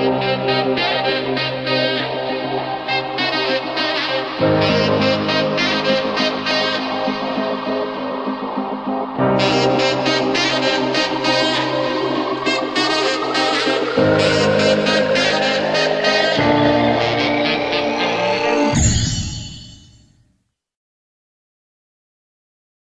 Música